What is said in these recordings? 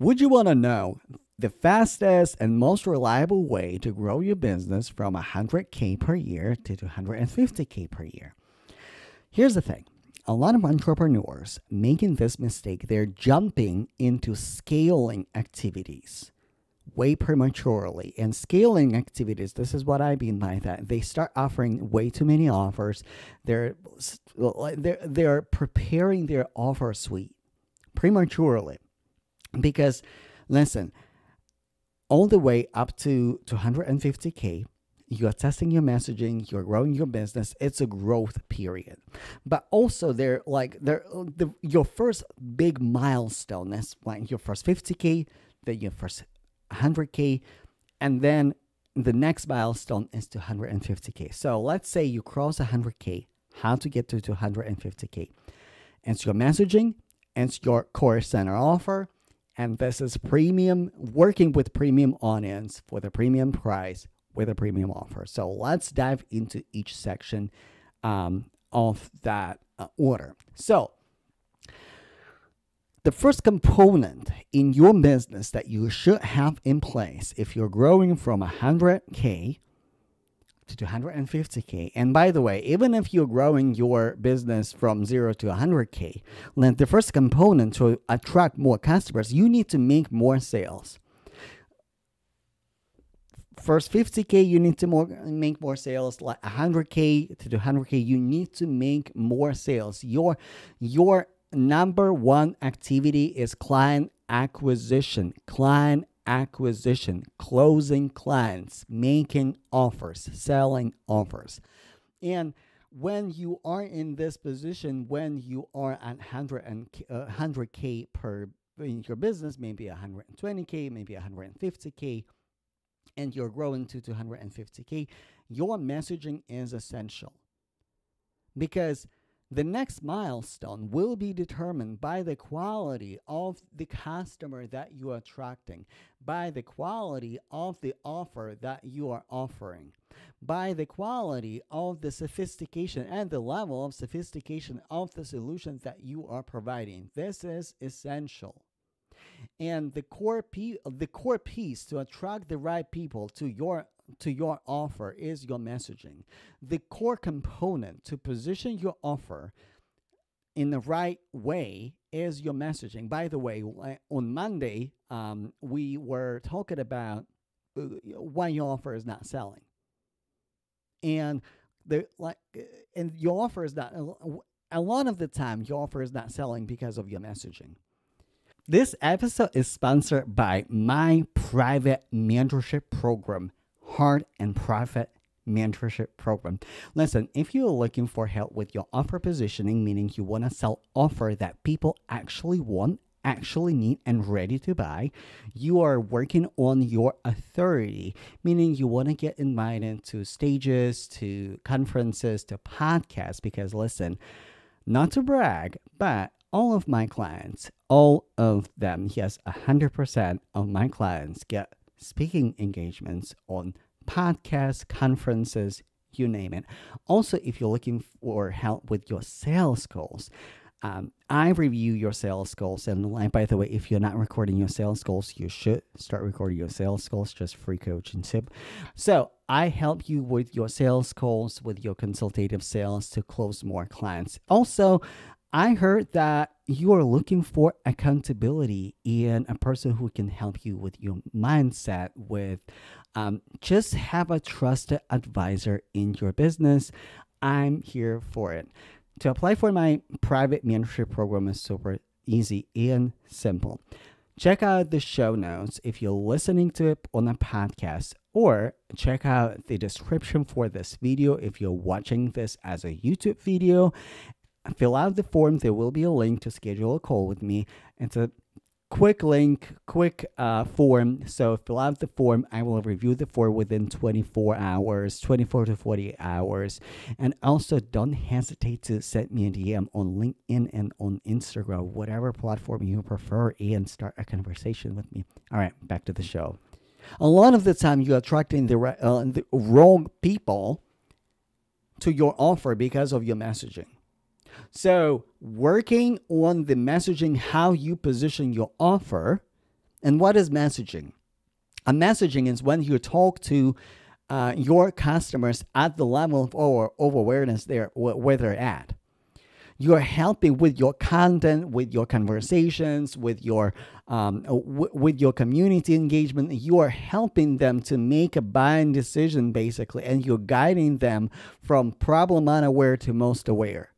Would you want to know the fastest and most reliable way to grow your business from 100K per year to 250K per year? Here's the thing a lot of entrepreneurs making this mistake, they're jumping into scaling activities way prematurely. And scaling activities, this is what I mean by that. They start offering way too many offers. They're they're they're preparing their offer suite prematurely. Because listen, all the way up to 250k you're testing your messaging you're growing your business it's a growth period. But also they're like they're the, your first big milestone is like your first 50k then your first 100k and then the next milestone is to 150k so let's say you cross 100k how to get to 250k it's your messaging it's your core center offer and this is premium working with premium audience for the premium price with a premium offer. So let's dive into each section um, of that uh, order. So the first component in your business that you should have in place if you're growing from 100K to 250K, and by the way, even if you're growing your business from zero to 100K, then the first component to attract more customers, you need to make more sales. First 50k you need to more make more sales. Like 100k to 200k you need to make more sales. Your your number one activity is client acquisition. Client acquisition closing clients making offers selling offers and when you are in this position when you are at 100 and uh, 100k per in your business maybe 120k maybe 150k and you're growing to 250K, your messaging is essential. Because the next milestone will be determined by the quality of the customer that you are attracting, by the quality of the offer that you are offering, by the quality of the sophistication and the level of sophistication of the solutions that you are providing. This is essential and the core pe- the core piece to attract the right people to your to your offer is your messaging. The core component to position your offer in the right way is your messaging. By the way, on Monday, um, we were talking about uh, why your offer is not selling, and the like, and your offer is not. A lot of the time, your offer is not selling because of your messaging. This episode is sponsored by my private mentorship program, Heart and Profit Mentorship Program. Listen, if you're looking for help with your offer positioning, meaning you want to sell offer that people actually want, actually need, and ready to buy, you are working on your authority, meaning you want to get invited to stages, to conferences, to podcasts. Because listen, not to brag, but all of my clients, all of them, yes, 100% of my clients get speaking engagements on podcasts, conferences, you name it. Also, if you're looking for help with your sales goals, um, I review your sales goals. And by the way, if you're not recording your sales goals, you should start recording your sales goals, just free coaching tip. So I help you with your sales goals, with your consultative sales to close more clients. Also, I heard that you are looking for accountability in a person who can help you with your mindset, with um, just have a trusted advisor in your business. I'm here for it. To apply for my private mentorship program is super easy and simple. Check out the show notes if you're listening to it on a podcast, or check out the description for this video if you're watching this as a YouTube video fill out the form. There will be a link to schedule a call with me. It's a quick link, quick uh, form. So fill out the form. I will review the form within 24 hours, 24 to 48 hours. And also don't hesitate to send me a DM on LinkedIn and on Instagram, whatever platform you prefer, and start a conversation with me. All right, back to the show. A lot of the time, you're attracting the, uh, the wrong people to your offer because of your messaging. So, working on the messaging, how you position your offer, And what is messaging? A messaging is when you talk to uh, your customers at the level of, over, of awareness there where they're at you're helping with your content, with your conversations, with your um, with your community engagement. You are helping them to make a buying decision, basically, and you're guiding them from problem unaware to most aware.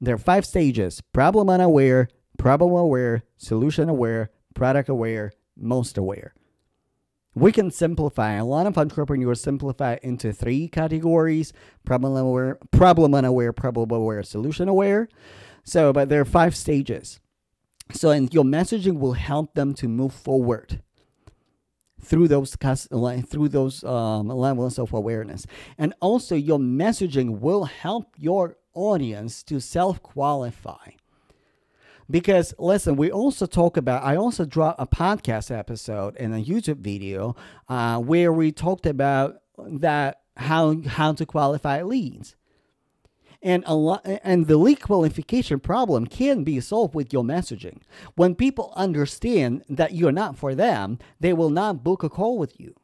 There are five stages: problem unaware, problem aware, solution aware, product aware, most aware we can simplify. A lot of entrepreneurs simplify into three categories: problem aware, problem unaware, problem aware, solution aware. So, but there are five stages. So, and your messaging will help them to move forward through those through those um, levels of awareness, and also your messaging will help your audience to self qualify because listen, we also talk about. I also dropped a podcast episode and a YouTube video uh, where we talked about that how how to qualify leads. And a lot, and the lead qualification problem can be solved with your messaging. When people understand that you're not for them, they will not book a call with you.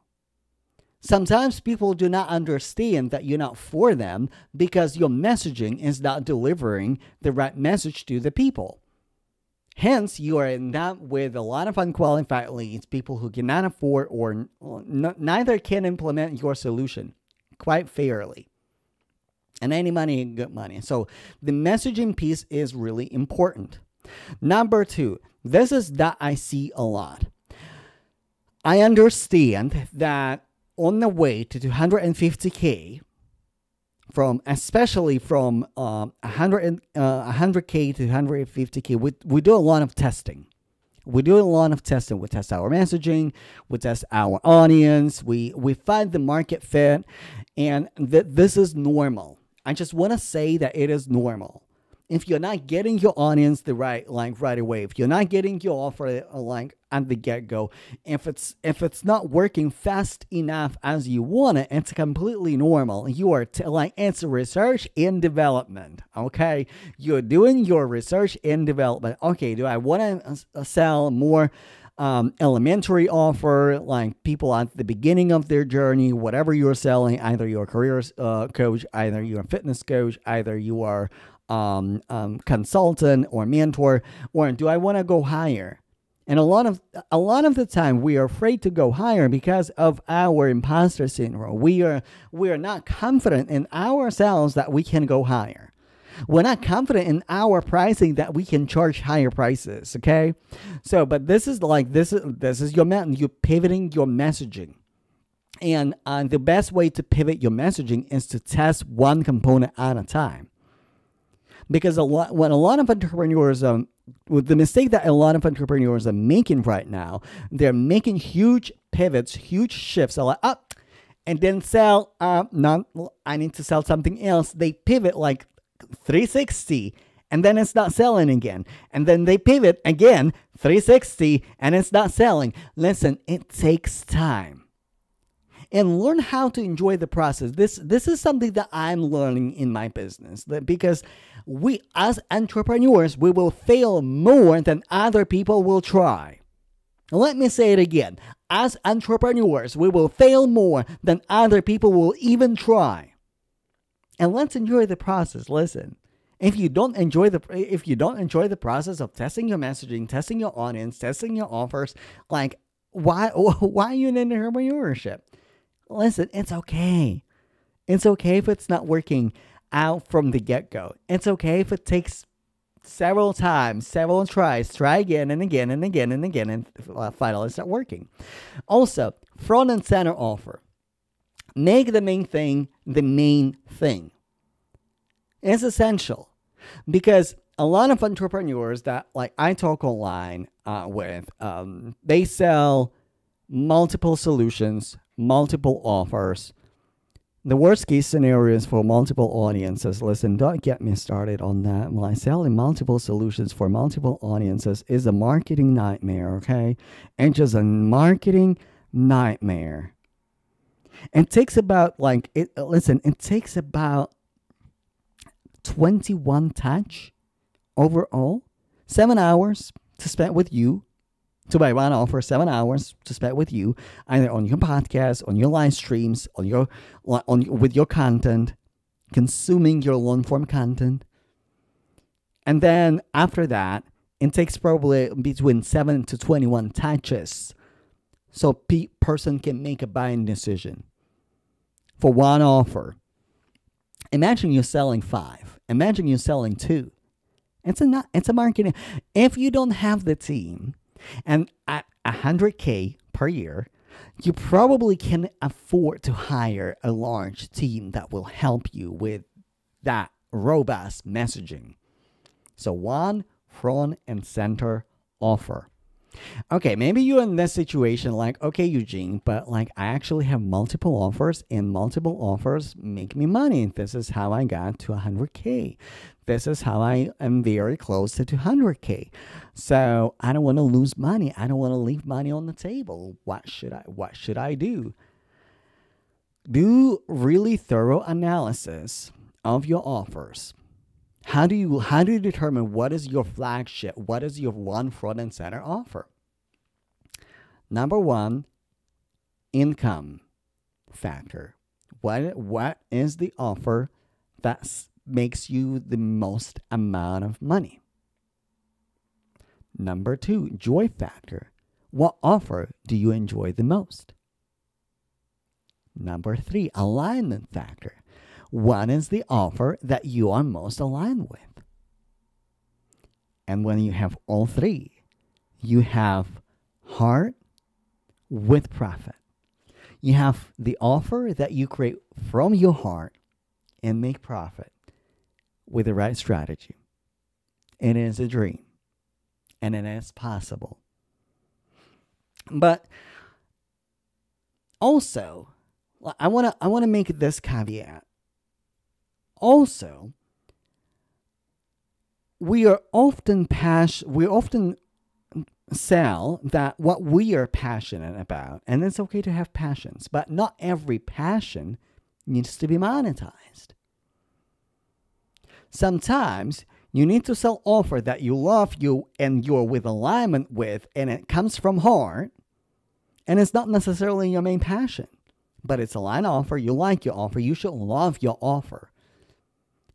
Sometimes people do not understand that you're not for them because your messaging is not delivering the right message to the people. Hence, you are in that with a lot of unqualified leads, people who cannot afford or n- neither can implement your solution quite fairly. And any money, good money. So the messaging piece is really important. Number two, this is that I see a lot. I understand that on the way to 250K, from especially from um, 100 uh, 100k to 150k we, we do a lot of testing. We do a lot of testing. We test our messaging. We test our audience. We we find the market fit. And th- this is normal. I just want to say that it is normal. If you're not getting your audience the right like right away if you're not getting your offer uh, like at the get-go. If it's if it's not working fast enough as you want it it's completely normal. You are like it's research in development okay? You're doing your research in development. Okay do i want to uh, sell more um, elementary offer, like people at the beginning of their journey, whatever you're selling, either you're a career uh, coach, either you're a fitness coach, either you are um, um, consultant or mentor, or do I want to go higher? And a lot of a lot of the time we are afraid to go higher because of our imposter syndrome. We are we are not confident in ourselves that we can go higher. We're not confident in our pricing that we can charge higher prices. Okay, so but this is like this is this is your man. You're pivoting your messaging, and uh, the best way to pivot your messaging is to test one component at a time because a lot when a lot of entrepreneurs um with the mistake that a lot of entrepreneurs are making right now they're making huge pivots huge shifts they're like up and then sell uh not i need to sell something else. They pivot like 360 and then it's not selling again. And then they pivot again 360 and it's not selling. Listen it takes time and learn how to enjoy the process. This this is something that I'm learning in my business because we as entrepreneurs we will fail more than other people will try. Let me say it again. As entrepreneurs, we will fail more than other people will even try. And let's enjoy the process. Listen, if you don't enjoy the if you don't enjoy the process of testing your messaging, testing your audience, testing your offers, like why why are you in entrepreneurship? Listen, it's okay. It's okay if it's not working out from the get go. It's okay if it takes several times, several tries, try again and again and again and again, and uh, finally it's not working. Also, front and center offer. Make the main thing the main thing. It's essential because a lot of entrepreneurs that like I talk online uh, with, um, they sell multiple solutions multiple offers. The worst case scenarios for multiple audiences. Listen, don't get me started on that. Like selling multiple solutions for multiple audiences is a marketing nightmare, okay? And just a marketing nightmare. It takes about like it listen, it takes about 21 touch overall, 7 hours to spend with you to buy one offer, seven hours to spend with you, either on your podcast, on your live streams, on your on with your content, consuming your long form content. And then after that, it takes probably between seven to 21 touches so pe- person can make a buying decision for one offer. Imagine you're selling five. Imagine you're selling two. It's a not, it's a marketing. If you don't have the team, and at 100k per year, you probably can afford to hire a large team that will help you with that robust messaging. So one front and center offer. Okay, maybe you're in this situation like, okay, Eugene, but like I actually have multiple offers and multiple offers make me money. This is how I got to 100K. This is how I am very close to 200K. So I don't want to lose money. I don't want to leave money on the table. What should I, what should I do? Do really thorough analysis of your offers how do you how do you determine what is your flagship? What is your one front and center offer? Number one, income factor. What what is the offer that makes you the most amount of money? Number two, joy factor. What offer do you enjoy the most? Number three, alignment factor. What is the offer that you are most aligned with? And when you have all three, you have heart with profit. You have the offer that you create from your heart and make profit with the right strategy. It is a dream and it is possible. But also, I want to I want to make this caveat also, we are often pas- we often sell that what we are passionate about, and it's okay to have passions, but not every passion needs to be monetized. Sometimes you need to sell offer that you love you and you're with alignment with, and it comes from heart, and it's not necessarily your main passion, but it's a line offer. You like your offer. You should love your offer.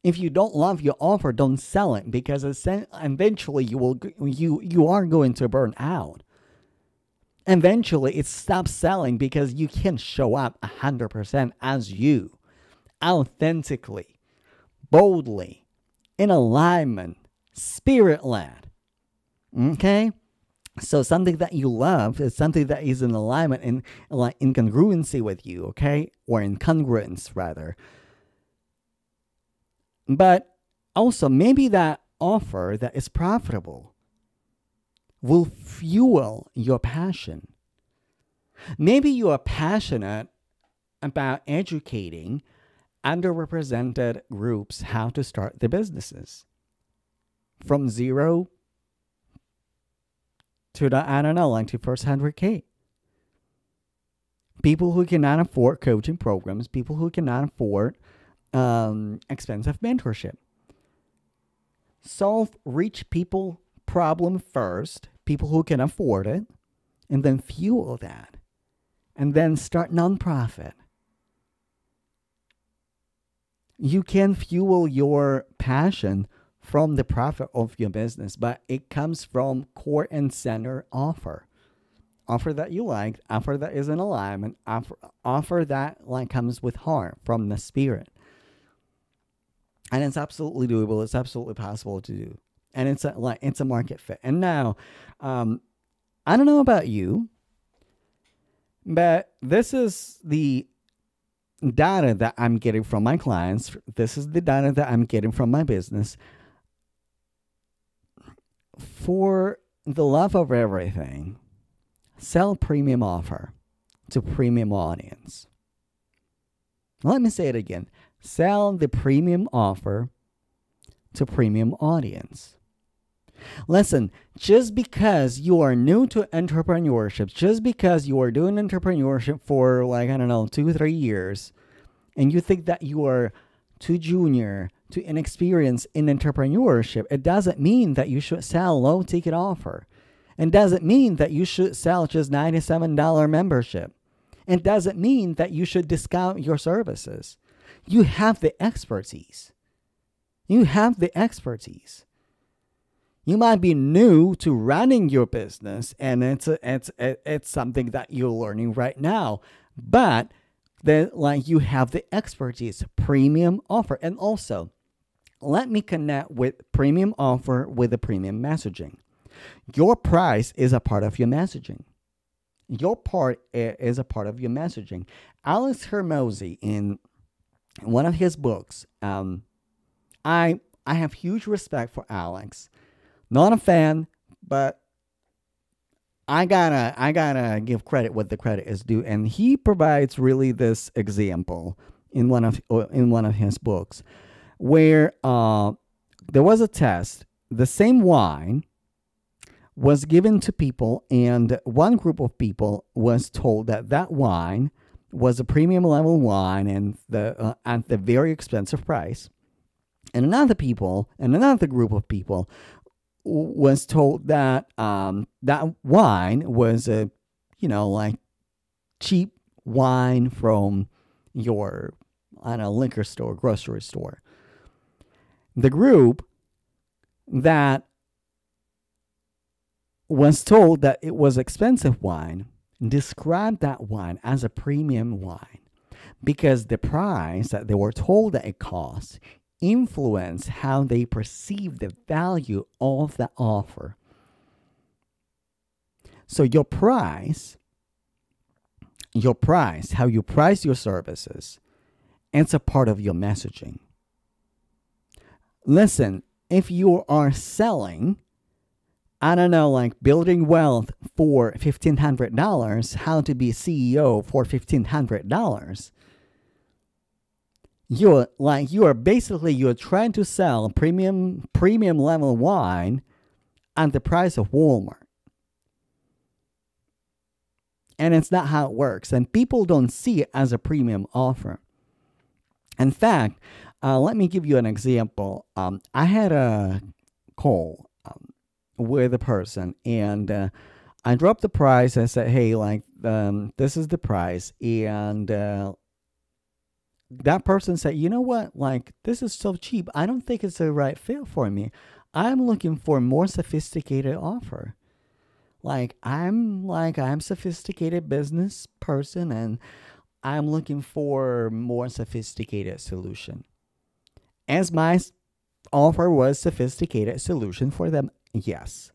If you don't love your offer, don't sell it because eventually you will you you are going to burn out. Eventually, it stops selling because you can't show up 100% as you, authentically, boldly, in alignment, spirit led. Okay? So something that you love is something that is in alignment and like in congruency with you, okay? Or in congruence rather. But also, maybe that offer that is profitable will fuel your passion. Maybe you are passionate about educating underrepresented groups how to start their businesses from zero to the, I don't know, like to first 100K. People who cannot afford coaching programs, people who cannot afford um, expensive mentorship. Solve rich people problem first, people who can afford it, and then fuel that. And then start nonprofit. You can fuel your passion from the profit of your business, but it comes from core and center offer. Offer that you like, offer that is in alignment, offer, offer that like comes with heart from the spirit and it's absolutely doable. It's absolutely possible to do, and it's a it's a market fit. And now, um, I don't know about you, but this is the data that I'm getting from my clients. This is the data that I'm getting from my business. For the love of everything, sell premium offer to premium audience. Let me say it again sell the premium offer to premium audience. Listen, just because you are new to entrepreneurship, just because you are doing entrepreneurship for like, I don't know, two, three years, and you think that you are too junior, too inexperienced in entrepreneurship, it doesn't mean that you should sell low ticket offer. It doesn't mean that you should sell just $97 membership. It doesn't mean that you should discount your services. You have the expertise. You have the expertise. You might be new to running your business and it's a, it's it's something that you're learning right now. But then like you have the expertise, premium offer. And also, let me connect with premium offer with the premium messaging. Your price is a part of your messaging. Your part is a part of your messaging. Alex Hormozi, in one of his books, um, I I have huge respect for Alex. Not a fan, but I gotta I gotta give credit what the credit is due, and he provides really this example in one of in one of his books, where uh, there was a test. The same wine was given to people, and one group of people was told that that wine was a premium level wine and the uh, at the very expensive price. And another people, and another group of people, was told that um, that wine was a, you know, like cheap wine from your, I don't know, liquor store, grocery store. The group that was told that it was expensive wine described that wine as a premium wine because the price that they were told that it cost influenced how they perceive the value of the offer. So your price, your price, how you price your services, it's a part of your messaging. Listen, if you are selling I don't know, like building wealth for $1,500, how to be CEO for $1,500. You're like, you are basically, you're trying to sell premium, premium level wine at the price of Walmart. And it's not how it works. And people don't see it as a premium offer. In fact, uh, let me give you an example. Um, I had a call with a person and uh, I dropped the price. I said, hey, like, um, this is the price. And uh, that person said, you know what? Like, this is so cheap. I don't think it's the right fit for me. I'm looking for a more sophisticated offer. Like, I'm like, I'm sophisticated business person and I'm looking for more sophisticated solution. As my offer was sophisticated solution for them, Yes.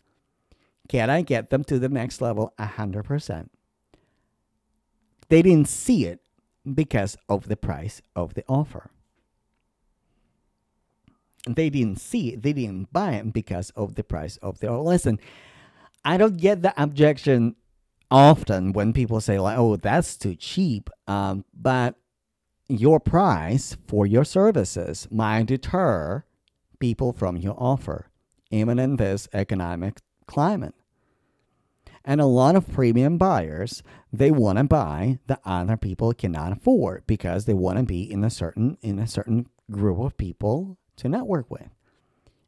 Can I get them to the next level? 100%. They didn't see it because of the price of the offer. They didn't see it, they didn't buy it because of the price of the offer. Listen, I don't get the objection often when people say, like, oh, that's too cheap. Um, but your price for your services might deter people from your offer even in this economic climate. And a lot of premium buyers, they want to buy that other people cannot afford because they want to be in a certain in a certain group of people to network with.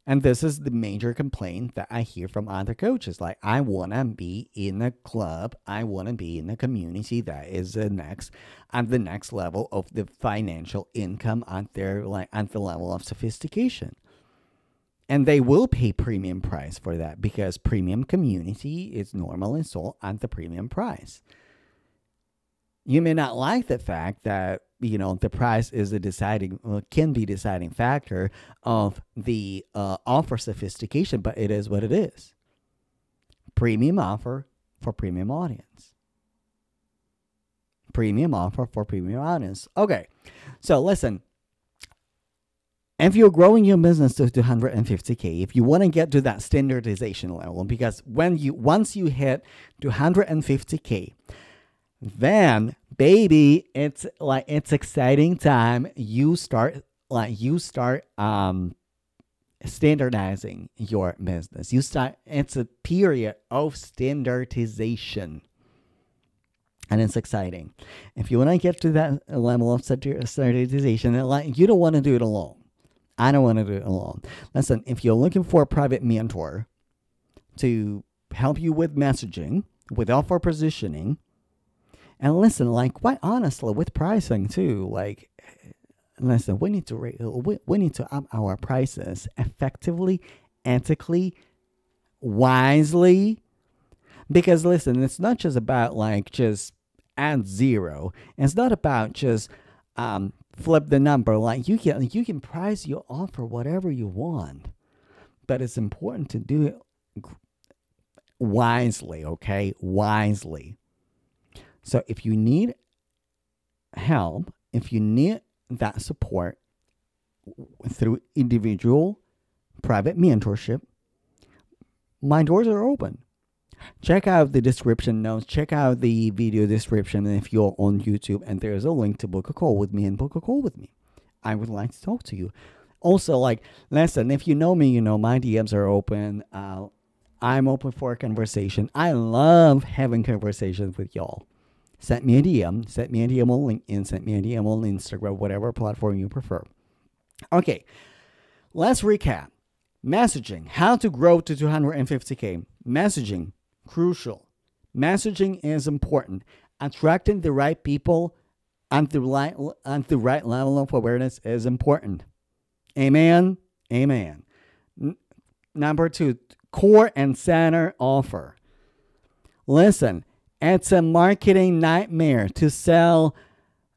And this is the major complaint that I hear from other coaches. Like, I want to be in a club. I want to be in a community that is the next at the next level of the financial income at their like at the level of sophistication and they will pay premium price for that because premium community is normally sold at the premium price. You may not like the fact that you know the price is a deciding can be deciding factor of the uh, offer sophistication, but it is what it is. Premium offer for premium audience. Premium offer for premium audience. Okay, so listen if you're growing your business to 250k if you want to get to that standardization level because when you once you hit 250k then baby it's like it's exciting time. You start like you start um standardizing your business. You start it's a period of standardization. And it's exciting. If you want to get to that level of standardization like you don't want to do it alone I don't want to do it alone. Listen, if you're looking for a private mentor to help you with messaging, with offer positioning. And listen, like quite honestly, with pricing too, like listen, we need to we, we need to up our prices effectively, ethically, wisely. Because listen, it's not just about like just add zero. It's not about just um, flip the number. Like you can you can price your offer whatever you want, but it's important to do it wisely. Okay, wisely. So if you need help, if you need that support through individual private mentorship, my doors are open. Check out the description notes, check out the video description if you're on YouTube, and there's a link to book a call with me and book a call with me. I would like to talk to you. Also, like, listen, if you know me, you know my DMs are open. Uh, I'm open for a conversation. I love having conversations with y'all. Send me a DM. Send me a DM on LinkedIn. Send me a DM on Instagram, whatever platform you prefer. Okay, let's recap. Messaging, how to grow to 250K. Messaging, crucial. Messaging is important. Attracting the right people and the right, and the right level of awareness is important. Amen. Amen. N- number two, core and center offer. Listen, it's a marketing nightmare to sell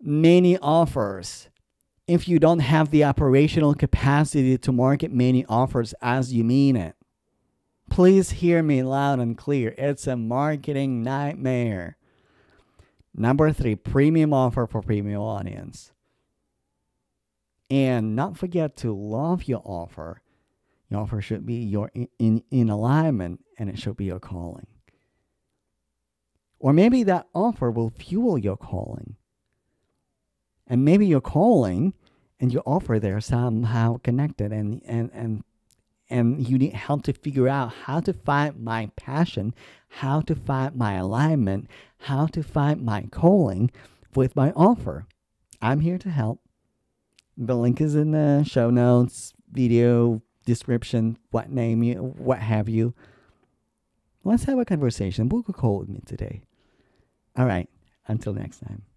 many offers if you don't have the operational capacity to market many offers as you mean it. Please hear me loud and clear. It's a marketing nightmare. Number three, premium offer for premium audience. And not forget to love your offer. Your offer should be your in, in, in alignment and it should be your calling. Or maybe that offer will fuel your calling. And maybe your calling and your offer there somehow connected and and and and you need help to figure out how to find my passion, how to find my alignment, how to find my calling with my offer. I'm here to help. The link is in the show notes, video description, what name you, what have you. Let's have a conversation. Book a call with me today. All right. Until next time.